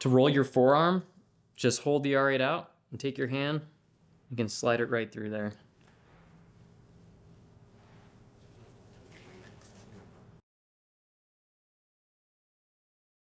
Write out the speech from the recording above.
To roll your forearm, just hold the R8 out and take your hand. You can slide it right through there.